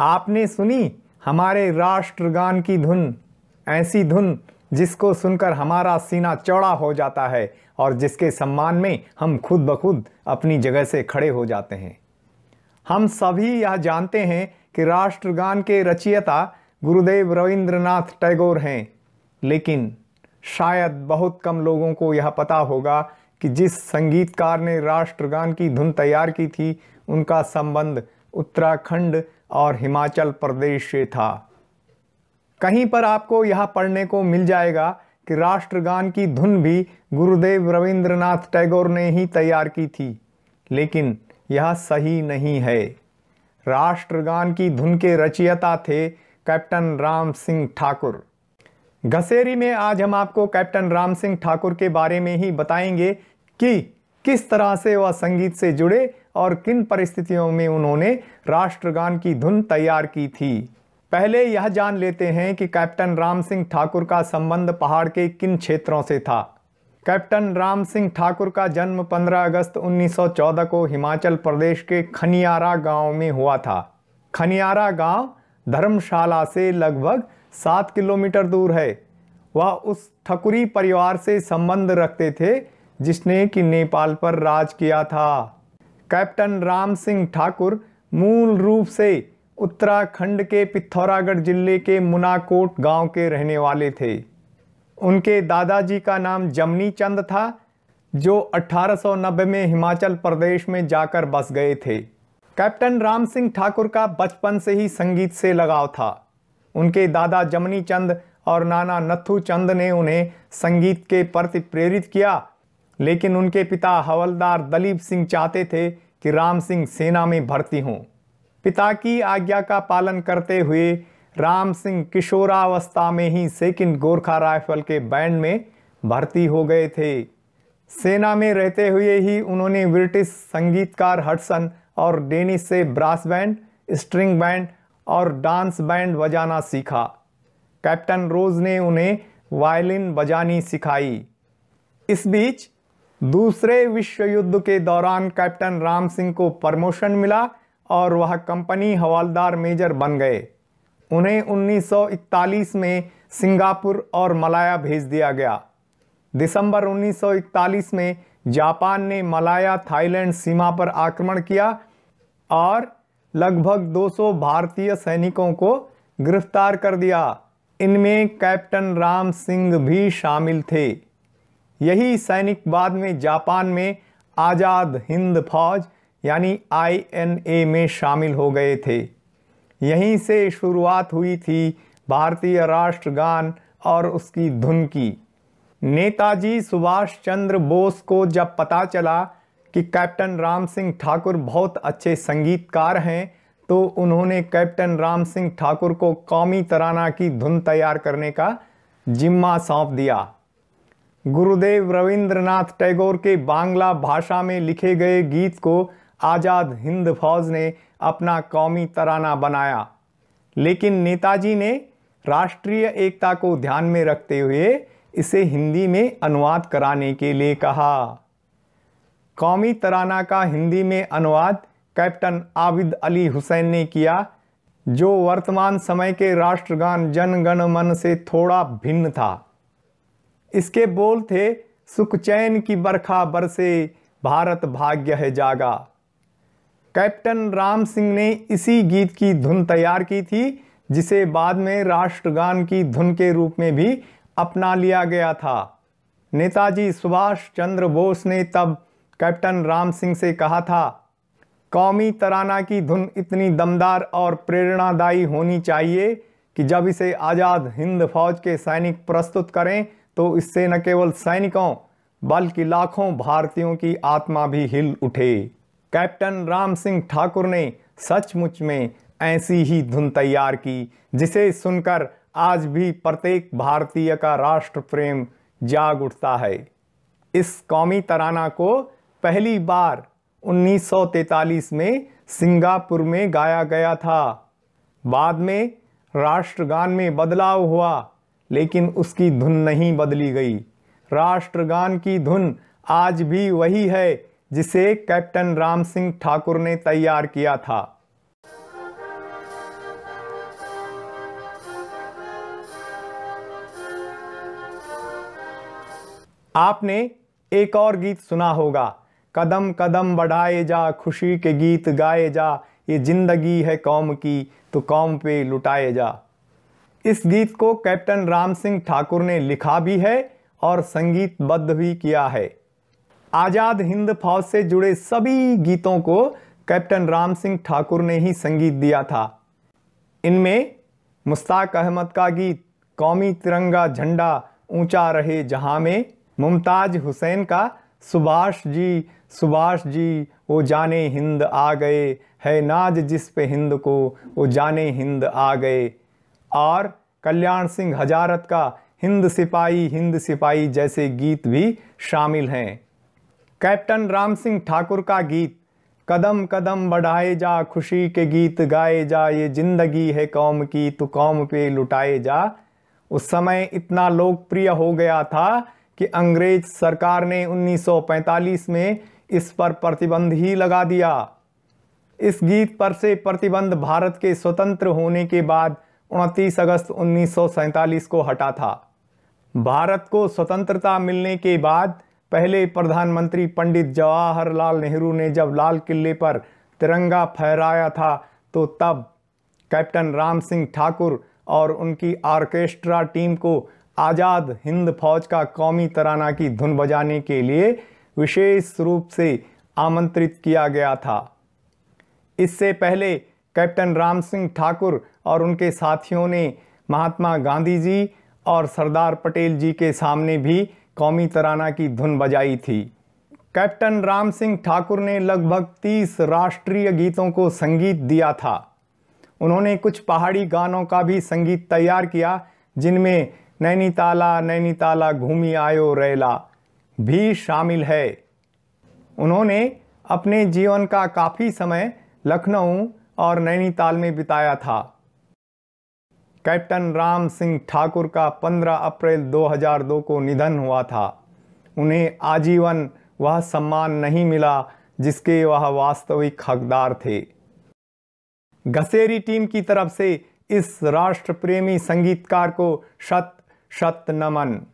आपने सुनी हमारे राष्ट्रगान की धुन, ऐसी धुन जिसको सुनकर हमारा सीना चौड़ा हो जाता है और जिसके सम्मान में हम खुद ब खुद अपनी जगह से खड़े हो जाते हैं। हम सभी यह जानते हैं कि राष्ट्रगान के रचयिता गुरुदेव रविंद्रनाथ टैगोर हैं, लेकिन शायद बहुत कम लोगों को यह पता होगा कि जिस संगीतकार ने राष्ट्रगान की धुन तैयार की थी, उनका संबंध उत्तराखंड और हिमाचल प्रदेश से था। कहीं पर आपको यह पढ़ने को मिल जाएगा कि राष्ट्रगान की धुन भी गुरुदेव रविंद्रनाथ टैगोर ने ही तैयार की थी, लेकिन यह सही नहीं है। राष्ट्रगान की धुन के रचयिता थे कैप्टन राम सिंह ठाकुर। घसेरी में आज हम आपको कैप्टन राम सिंह ठाकुर के बारे में ही बताएँगे कि किस तरह से वह संगीत से जुड़े और किन परिस्थितियों में उन्होंने राष्ट्रगान की धुन तैयार की थी? पहले यह जान लेते हैं कि कैप्टन राम सिंह ठाकुर का संबंध पहाड़ के किन क्षेत्रों से था। कैप्टन राम सिंह ठाकुर का जन्म 15 अगस्त 1914 को हिमाचल प्रदेश के खनियारा गाँव में हुआ था। खनियारा गाँव धर्मशाला से लगभग सात किलोमीटर दूर है। वह उस ठकुरी परिवार से संबंध रखते थे जिसने कि नेपाल पर राज किया था। कैप्टन राम सिंह ठाकुर मूल रूप से उत्तराखंड के पिथौरागढ़ ज़िले के मुनाकोट गाँव के रहने वाले थे। उनके दादाजी का नाम जमनी चंद था, जो 1890 में हिमाचल प्रदेश में जाकर बस गए थे। कैप्टन राम सिंह ठाकुर का बचपन से ही संगीत से लगाव था। उनके दादा जमनी चंद और नाना नथु चंद ने उन्हें संगीत के प्रति प्रेरित किया लेकिन उनके पिता हवलदार दलीप सिंह चाहते थे कि राम सिंह सेना में भर्ती हों। पिता की आज्ञा का पालन करते हुए राम सिंह किशोरावस्था में ही सेकंड गोरखा राइफल के बैंड में भर्ती हो गए थे। सेना में रहते हुए ही उन्होंने ब्रिटिश संगीतकार हडसन और डेनिस से ब्रास बैंड, स्ट्रिंग बैंड और डांस बैंड बजाना सीखा। कैप्टन रोज ने उन्हें वायलिन बजानी सिखाई। इस बीच दूसरे विश्व युद्ध के दौरान कैप्टन राम सिंह को प्रमोशन मिला और वह कंपनी हवालदार मेजर बन गए। उन्हें 1941 में सिंगापुर और मलाया भेज दिया गया। दिसंबर 1941 में जापान ने मलाया थाईलैंड सीमा पर आक्रमण किया और लगभग 200 भारतीय सैनिकों को गिरफ़्तार कर दिया। इनमें कैप्टन राम सिंह भी शामिल थे। यही सैनिक बाद में जापान में आज़ाद हिंद फौज, यानी आईएनए में शामिल हो गए थे। यहीं से शुरुआत हुई थी भारतीय राष्ट्रगान और उसकी धुन की नेताजी सुभाष चंद्र बोस को जब पता चला कि कैप्टन राम सिंह ठाकुर बहुत अच्छे संगीतकार हैं तो उन्होंने कैप्टन राम सिंह ठाकुर को कौमी तराना की धुन तैयार करने का जिम्मा सौंप दिया। गुरुदेव रविंद्रनाथ टैगोर के बांग्ला भाषा में लिखे गए गीत को आज़ाद हिंद फौज ने अपना कौमी तराना बनाया। लेकिन नेताजी ने राष्ट्रीय एकता को ध्यान में रखते हुए इसे हिंदी में अनुवाद कराने के लिए कहा। कौमी तराना का हिंदी में अनुवाद कैप्टन आबिद अली हुसैन ने किया, जो वर्तमान समय के राष्ट्रगान जन गण मन से थोड़ा भिन्न था। इसके बोल थे, सुख चैन की बरखा बरसे, भारत भाग्य है जागा। कैप्टन राम सिंह ने इसी गीत की धुन तैयार की थी, जिसे बाद में राष्ट्रगान की धुन के रूप में भी अपना लिया गया था। नेताजी सुभाष चंद्र बोस ने तब कैप्टन राम सिंह से कहा था, कौमी तराना की धुन इतनी दमदार और प्रेरणादायी होनी चाहिए कि जब इसे आज़ाद हिंद फौज के सैनिक प्रस्तुत करें तो इससे न केवल सैनिकों, बल्कि लाखों भारतीयों की आत्मा भी हिल उठे। कैप्टन राम सिंह ठाकुर ने सचमुच में ऐसी ही धुन तैयार की, जिसे सुनकर आज भी प्रत्येक भारतीय का राष्ट्र प्रेम जाग उठता है। इस कौमी तराना को पहली बार 1943 में सिंगापुर में गाया गया था। बाद में राष्ट्रगान में बदलाव हुआ। लेकिन उसकी धुन नहीं बदली गई। राष्ट्रगान की धुन आज भी वही है, जिसे कैप्टन राम सिंह ठाकुर ने तैयार किया था। आपने एक और गीत सुना होगा, कदम कदम बढ़ाए जा, खुशी के गीत गाए जा, ये ज़िंदगी है कौम की तो कौम पे लुटाए जा। इस गीत को कैप्टन राम सिंह ठाकुर ने लिखा भी है और संगीतबद्ध भी किया है। आज़ाद हिंद फौज से जुड़े सभी गीतों को कैप्टन राम सिंह ठाकुर ने ही संगीत दिया था। इनमें मुश्ताक अहमद का गीत, कौमी तिरंगा झंडा ऊँचा रहे जहाँ में मुमताज़ हुसैन का, सुभाष जी सुभाष जी वो जाने हिंद आ गए, है नाज जिस पे हिंद को वो जाने हिंद आ गए। और कल्याण सिंह हजारत का हिंद सिपाही हिंद सिपाही जैसे गीत भी शामिल हैं। कैप्टन राम सिंह ठाकुर का गीत, कदम कदम बढ़ाए जा, खुशी के गीत गाए जा, ये ज़िंदगी है कौम की तो कौम पे लुटाए जा। उस समय इतना लोकप्रिय हो गया था कि अंग्रेज़ सरकार ने 1945 में इस पर प्रतिबंध ही लगा दिया। इस गीत पर से प्रतिबंध भारत के स्वतंत्र होने के बाद 29 अगस्त उन्नीस सौ सैंतालीस को हटा था। भारत को स्वतंत्रता मिलने के बाद पहले प्रधानमंत्री पंडित जवाहरलाल नेहरू ने जब लाल किले पर तिरंगा फहराया था तो तब कैप्टन राम सिंह ठाकुर और उनकी ऑर्केस्ट्रा टीम को आज़ाद हिंद फौज का कौमी तराना की धुन बजाने के लिए विशेष रूप से आमंत्रित किया गया था। इससे पहले कैप्टन राम सिंह ठाकुर और उनके साथियों ने महात्मा गांधी जी और सरदार पटेल जी के सामने भी कौमी तराना की धुन बजाई थी। कैप्टन राम सिंह ठाकुर ने लगभग 30 राष्ट्रीय गीतों को संगीत दिया था। उन्होंने कुछ पहाड़ी गानों का भी संगीत तैयार किया, जिनमें नैनीताला नैनीताला घूमी आयो रैला भी शामिल है। उन्होंने अपने जीवन का काफ़ी समय लखनऊ और नैनीताल में बिताया था। कैप्टन राम सिंह ठाकुर का 15 अप्रैल 2002 को निधन हुआ था। उन्हें आजीवन वह सम्मान नहीं मिला जिसके वह वास्तविक हकदार थे। घसेरी टीम की तरफ़ से इस राष्ट्र प्रेमी संगीतकार को शत शत नमन।